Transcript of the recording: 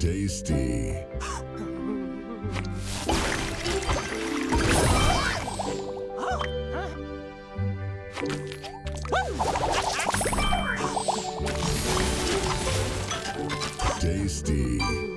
Tasty. Tasty.